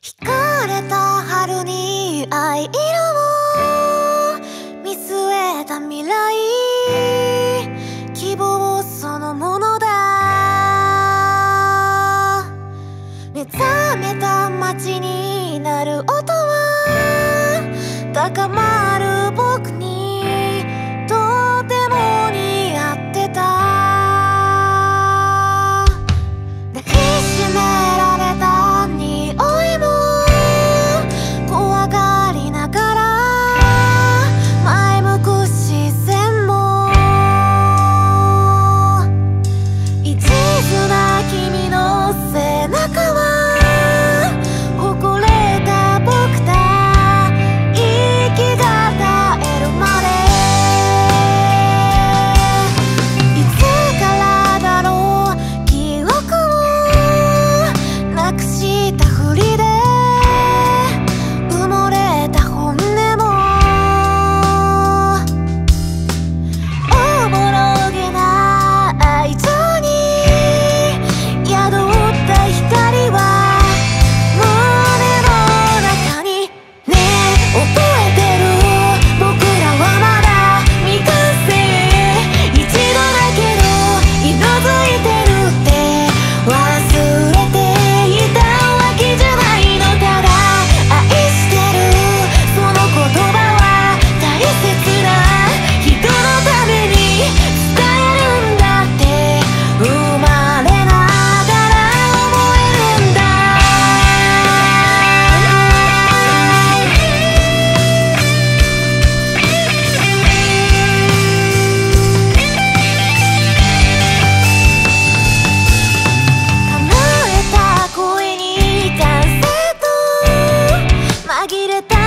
惹かれた春に会い色紛れた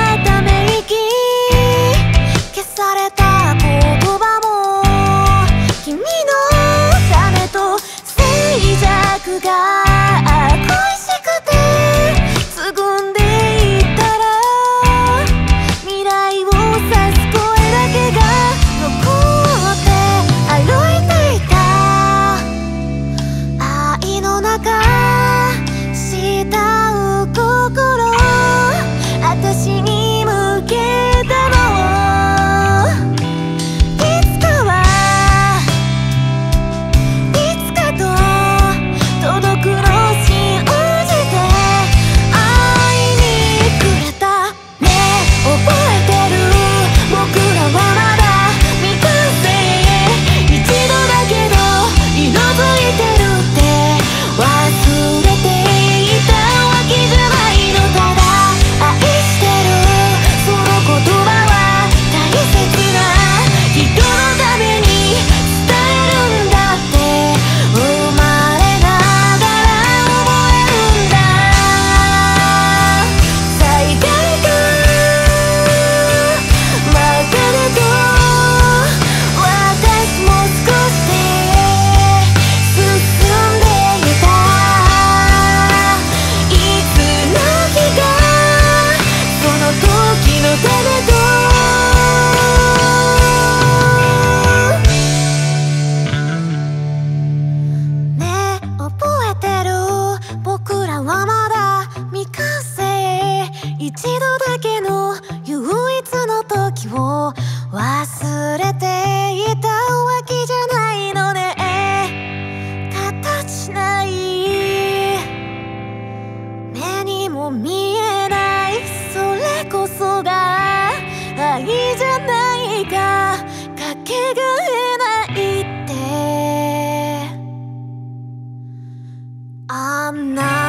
I'm not